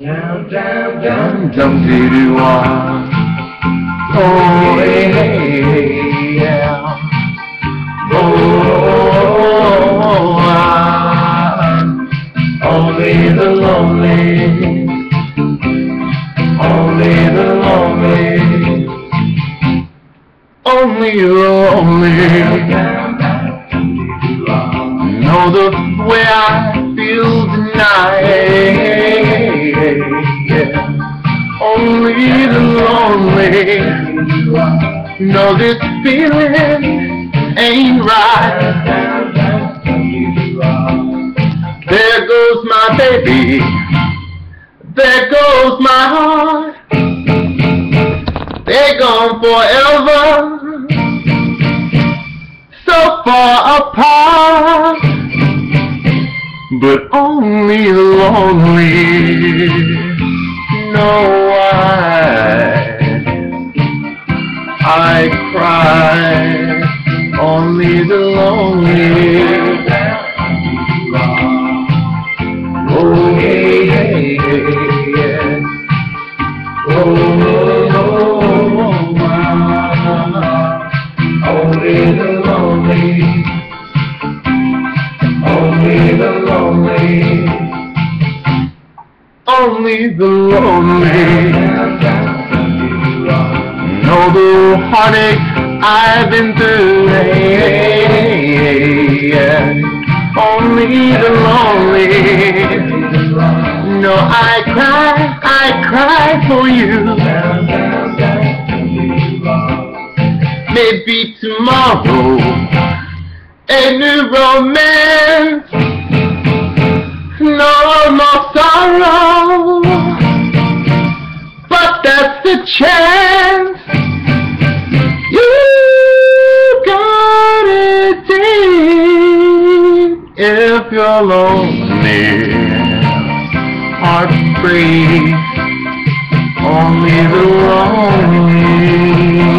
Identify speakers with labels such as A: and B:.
A: Down, down, down, dum dee doo ah. Oh, hey, hey, hey, yeah. Oh, I'm only the lonely, only the lonely, only the lonely. Know the way I feel tonight. Only the lonely Know, this feeling ain't right. There goes my baby. There goes my heart. They're gone forever. So far apart. But only lonely know I cry. Only the lonely. Oh, hey, yeah. Oh oh, oh, oh, oh, my. Only the lonely. Only the lonely. Only the lonely. Heartache I've been through. Only the lonely. Know, I cry, I cry for you. Maybe tomorrow, a new romance. No more sorrow, but that's the chance. If you're lonely. Heartbreak, only the lonely.